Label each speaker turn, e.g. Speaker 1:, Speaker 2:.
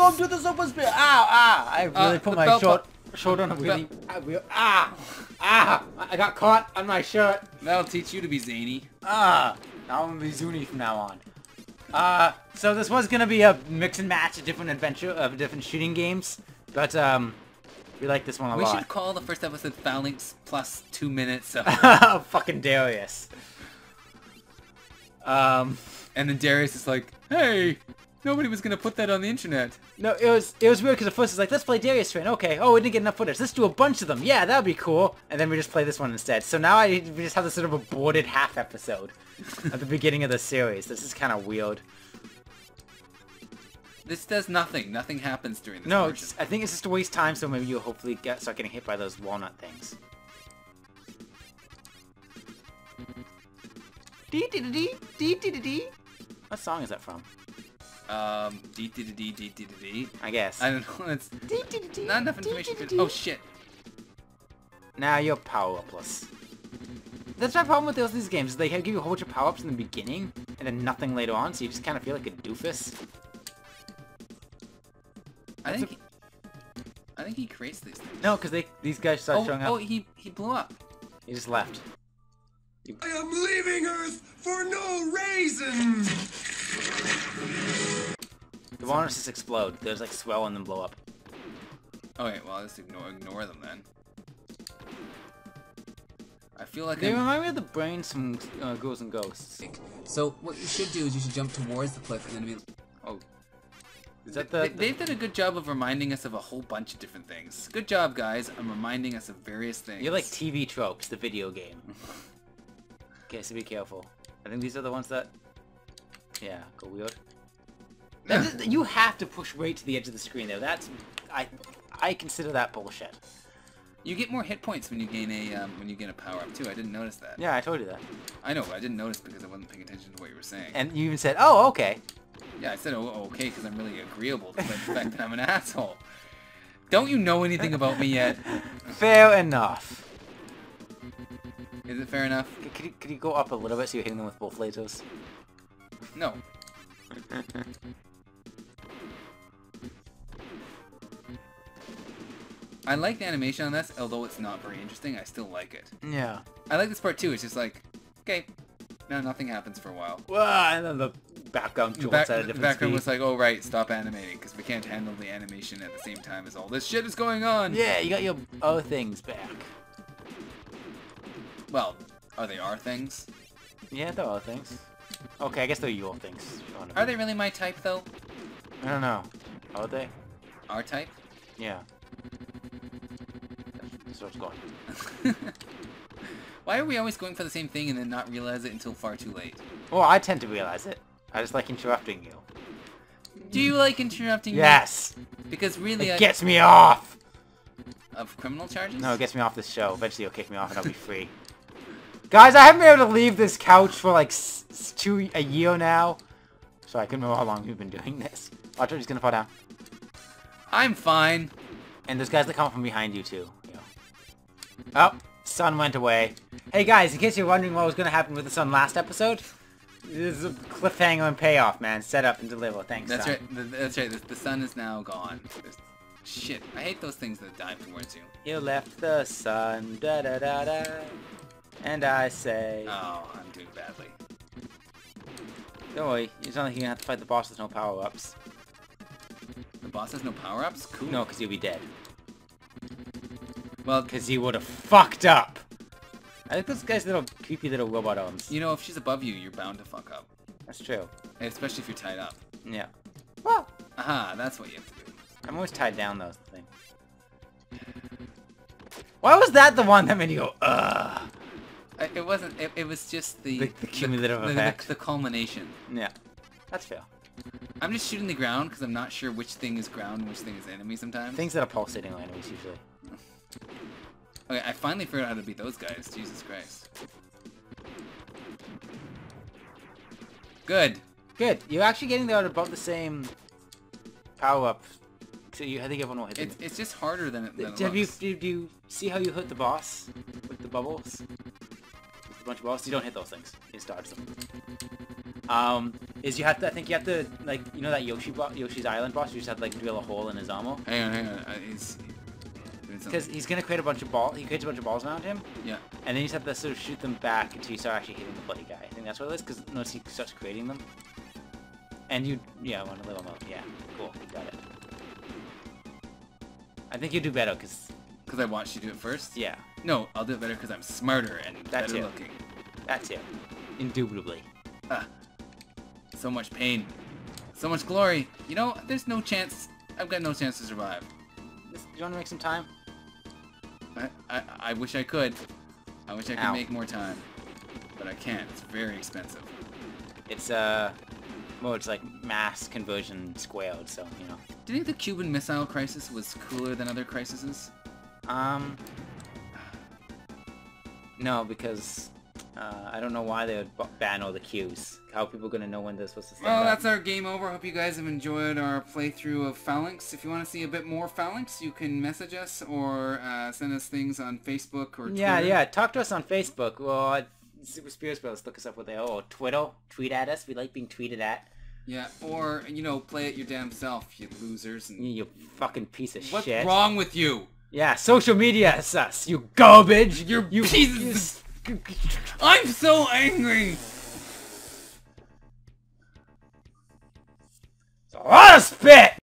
Speaker 1: Welcome to the Super Speers. Ow, ah! I really
Speaker 2: Uh,
Speaker 1: put my
Speaker 2: belt
Speaker 1: short shoulder on a really. I will- Ah, ah! I got caught on my shirt.
Speaker 2: That'll teach you to be zany.
Speaker 1: Ah, now I'm gonna be Zuni from now on. Uh, so this was gonna be a mix and match of different adventure of different shooting games, but um, we like this one a
Speaker 2: We
Speaker 1: lot.
Speaker 2: We should call the first episode Phalanx plus two minutes. Of,
Speaker 1: Fucking Darius. Um,
Speaker 2: and then Darius is like, hey, nobody was gonna put that on the internet.
Speaker 1: no, it was it was weird because at first it's like let's play Darius Twin. Okay, oh we didn't get enough footage. Let's do a bunch of them. Yeah, that'd be cool. And then we just play this one instead. So now I we just have this sort of aborted half episode at the beginning of the series. This is kind of weird.
Speaker 2: This does nothing. Nothing happens during this
Speaker 1: No, it's, I think it's just to waste time. So maybe you'll hopefully get start getting hit by those walnut things. Dee dee dee dee dee dee dee dee. What song is that from?
Speaker 2: Um, D D D D D D.
Speaker 1: I guess.
Speaker 2: I don't know. It's
Speaker 1: D D D.
Speaker 2: Not enough information. Oh shit.
Speaker 1: Now nah, you're power-upless. That's my problem with those these games. They give you a whole bunch of power-ups in the beginning, and then nothing later on, so you just kind of feel like a doofus.
Speaker 2: I think. I think he creates these things.
Speaker 1: No, because they these guys start
Speaker 2: oh,
Speaker 1: showing up.
Speaker 2: Oh, he he blew up.
Speaker 1: He just left.
Speaker 3: I am leaving Earth for no reason.
Speaker 1: The walnuts just explode. There's like swell and then blow up.
Speaker 2: Okay, well, let's ignore ignore them then. I feel like
Speaker 1: They
Speaker 2: I'm-
Speaker 1: remind me of the brains from uh, Ghouls and Ghosts.
Speaker 4: So what you should do is you should jump towards the cliff and then be
Speaker 1: Oh, is that
Speaker 2: They,
Speaker 1: the?
Speaker 2: they've done a good job of reminding us of a whole bunch of different things. Good job, guys. I'm reminding us of various things.
Speaker 1: You're like TV tropes, the video game. okay, so be careful. I think these are the ones that. Yeah, go is- you have to push right to the edge of the screen there. That's I I consider that bullshit.
Speaker 2: You get more hit points when you gain a um, when you gain a power up too. I didn't notice that.
Speaker 1: Yeah, I told you that.
Speaker 2: I know, but I didn't notice because I wasn't paying attention to what you were saying.
Speaker 1: And you even said, "Oh, okay."
Speaker 2: yeah, I said oh, okay because I'm really agreeable to the fact that I'm an asshole. Don't you know anything about me yet?
Speaker 1: Fair enough.
Speaker 2: Is it fair enough?
Speaker 1: Could you, could you go up a little bit so you're hitting them with both lasers?
Speaker 2: No. I like the animation on this, although it's not very interesting. I still like it.
Speaker 1: Yeah.
Speaker 2: I like this part too. It's just like, okay, no, nothing happens for a while.
Speaker 1: Well, and then the background jolts
Speaker 2: back,
Speaker 1: at a
Speaker 2: the
Speaker 1: different
Speaker 2: background
Speaker 1: speed.
Speaker 2: was like, oh right, stop animating because we can't handle the animation at the same time as all this shit is going on.
Speaker 1: yeah, you got your other things back.
Speaker 2: Well, are they our things?
Speaker 1: Yeah, there are other things. Okay, I guess they're your things. if you wanna
Speaker 2: Are they really my type though?
Speaker 1: I don't know. Are they?
Speaker 2: Our type?
Speaker 1: Yeah. That's what's going.
Speaker 2: Why are we always going for the same thing and then not realize it until far too late?
Speaker 1: Well, I tend to realize it. I just like interrupting you.
Speaker 2: Do you like interrupting? me?
Speaker 1: Yes!
Speaker 2: Because really, I,
Speaker 1: It gets me off!
Speaker 2: of criminal charges.
Speaker 1: No, it gets me off this show. Eventually you'll kick me off and I'll be free. Guys, I haven't been able to leave this couch for like two, a year now. So I couldn't remember how long we've been doing this. Watch out, he's gonna fall down.
Speaker 2: I'm fine.
Speaker 1: And there's guys that come from behind you too. Oh, sun went away. Hey guys, in case you're wondering what was gonna happen with the sun last episode, this is a cliffhanger and payoff, man. Set up and deliver. Thanks,
Speaker 2: That's
Speaker 1: son.
Speaker 2: right. th- That's right. The, the sun is now gone. There's, shit. I hate those things that die towards you.
Speaker 1: You left the sun, da da da da. And I say,
Speaker 2: Oh, I'm doing badly.
Speaker 1: don't worry, it's not like you're gonna have to fight the boss with no power-ups.
Speaker 2: The boss has no power-ups? Cool.
Speaker 1: No, because you'll be dead.
Speaker 2: Well,
Speaker 1: Because you would have fucked up. I think those guys little creepy little robot arms.
Speaker 2: you know, if she's above you, you're bound to fuck up.
Speaker 1: That's true.
Speaker 2: Especially if you're tied up.
Speaker 1: Yeah. Well,
Speaker 2: Aha, that's what you have to do.
Speaker 1: I'm always tied down though, is the thing. Why was that the one that made you go, ugh?
Speaker 2: It wasn't. It, it was just the
Speaker 1: The- the cumulative
Speaker 2: the, the,
Speaker 1: effect.
Speaker 2: the culmination.
Speaker 1: Yeah. That's fair.
Speaker 2: I'm just shooting the ground because I'm not sure which thing is ground and which thing is enemy sometimes.
Speaker 1: Things that are pulsating are enemies usually.
Speaker 2: Okay, I finally figured out how to beat those guys. Jesus Christ. Good.
Speaker 1: Good. You're actually getting there at about the same power up. So you, I think everyone will hit
Speaker 2: It's, it's just harder than it, than it
Speaker 1: you, do, do you see how you hit the boss with the bubbles? A bunch of balls? You don't hit those things. You just dodge them. Um, is you have to, I think you have to, like, you know that Yoshi bo Yoshi's Island boss? You just have to, like, drill a hole in his ammo?
Speaker 2: Hang on, hang on. Uh, he's
Speaker 1: Because he's gonna create a bunch of balls, he creates a bunch of balls around him,
Speaker 2: Yeah.
Speaker 1: and then you just have to sort of shoot them back until you start actually hitting the bloody guy. I think that's what it is, because notice he starts creating them. And you, yeah, I want to level them up. Yeah, cool, got it. I think you do better, because,
Speaker 2: Because I watched you do it first?
Speaker 1: yeah,
Speaker 2: No, I'll do it better because I'm smarter and
Speaker 1: That
Speaker 2: better
Speaker 1: too.
Speaker 2: looking.
Speaker 1: that's it. Indubitably.
Speaker 2: Ah. So much pain. So much glory. You know, there's no chance. I've got no chance to survive.
Speaker 1: This- Do you want to make some time?
Speaker 2: I, I, I wish I could. I wish I could
Speaker 1: Ow.
Speaker 2: make more time. But I can't. It's very expensive.
Speaker 1: It's, uh, well, it's like mass conversion squared, so, you know.
Speaker 2: Do you think the Cuban Missile Crisis was cooler than other crises?
Speaker 1: Um, no, because uh, I don't know why they would ban all the cues. How are people gonna know when they're supposed to
Speaker 2: Well,
Speaker 1: up?
Speaker 2: that's our game over. Hope you guys have enjoyed our playthrough of Phalanx. If you want to see a bit more Phalanx, you can message us or uh, send us things on Facebook or Twitter.
Speaker 1: Yeah, yeah. Talk to us on Facebook. Well, Super Speers Bros. Look us up with they are. Or Twitter. Tweet at us. We like being tweeted at.
Speaker 2: Yeah, or, you know, play it your damn self, you losers. And...
Speaker 1: You fucking piece of
Speaker 2: What's
Speaker 1: shit.
Speaker 2: wrong with you?
Speaker 1: Yeah, social media is us. You garbage.
Speaker 2: You're
Speaker 1: you
Speaker 2: pieces I'm so angry!
Speaker 1: It's a lot of spit.